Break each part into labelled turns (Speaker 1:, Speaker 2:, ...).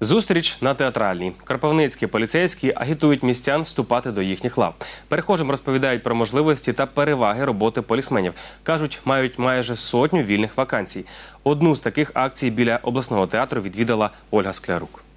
Speaker 1: Зустріч на театральній. Кропивницькі поліцейські агітують містян вступати до їхніх лав. Перехожим розповідають про можливості та переваги роботи полісменів. Кажуть, мають майже сотню вільних вакансій. Одну з таких акцій біля обласного театру відвідала Ольга Склярук.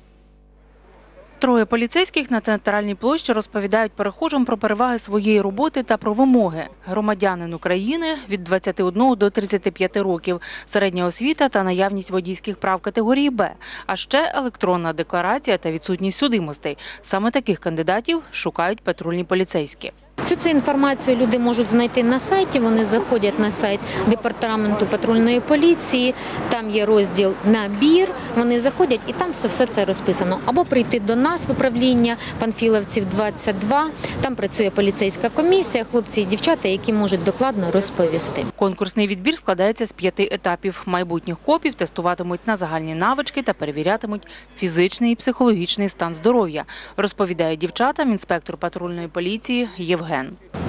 Speaker 2: Троє поліцейських на театральній площі розповідають перехожим про переваги своєї роботи та про вимоги. Громадянин України від 21 до 35 років, середня освіта та наявність водійських прав категорії Б, а ще електронна декларація та відсутність судимостей. Саме таких кандидатів шукають патрульні поліцейські.
Speaker 3: Всю цю інформацію люди можуть знайти на сайті. Вони заходять на сайт департаменту патрульної поліції. Там є розділ набір. Вони заходять і там все, все це розписано. Або прийти до нас в управління панфіловців 22. Там працює поліцейська комісія, хлопці і дівчата, які можуть докладно розповісти.
Speaker 2: Конкурсний відбір складається з п'яти етапів. Майбутніх копів тестуватимуть на загальні навички та перевірятимуть фізичний і психологічний стан здоров'я, розповідає дівчатам інспектор патрульної поліції Євген.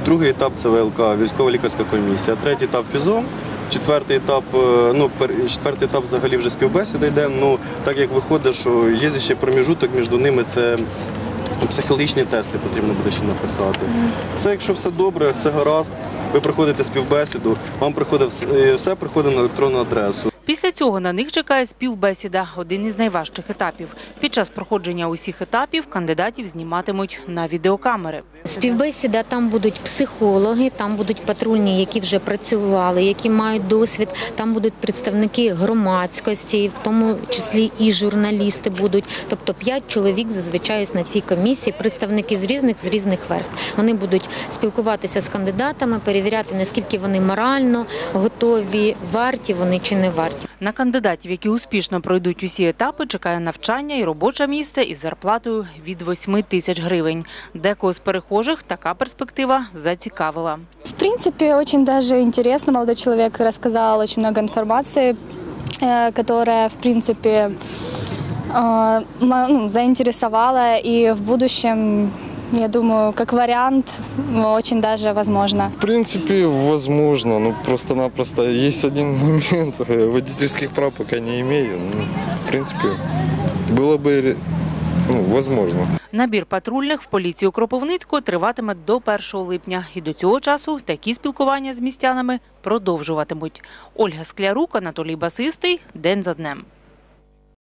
Speaker 4: Другий етап це ВЛК, військова лікарська комісія. Третій етап фізо. Четвертий етап, е, ну четвертий етап взагалі вже співбесіда йде. Ну так як виходить, що є ще проміжуток між ними, це психологічні тести потрібно буде ще написати. Все, якщо все добре, все гаразд, ви проходите співбесіду, вам приходить е, все приходить на електронну адресу.
Speaker 2: Після цього на них чекає співбесіда, один із найважчих етапів. Під час проходження усіх етапів кандидатів зніматимуть на відеокамери.
Speaker 3: Співбесіда там будуть психологи, там будуть патрульні, які вже працювали, які мають досвід. Там будуть представники громадськості, в тому числі і журналісти будуть. Тобто п'ять чоловік зазвичай на цій комісії, представники з різних з різних верст. Вони будуть спілкуватися з кандидатами, перевіряти наскільки вони морально готові, варті вони чи не варті.
Speaker 2: На кандидатів, які успішно пройдуть усі етапи, чекає навчання і робоче місце із зарплатою від 8 тисяч гривень. Декого з перехожих така перспектива зацікавила.
Speaker 5: В принципе, очень даже интересно. Молодой человек рассказал очень много информации, э, которая, в принципе, э, ну, заинтересовала. И в будущем, я думаю, как вариант, очень даже возможно.
Speaker 6: В принципе, возможно. Ну, просто-напросто есть один момент. э, Водительских прав пока не имею. Ну, в принципе, было бы ре- ну, возможно.
Speaker 2: Набір патрульних в поліцію Кропивницького триватиме до 1 липня. І до цього часу такі спілкування з містянами продовжуватимуть. Ольга Склярук, Анатолій Басистий. День за днем.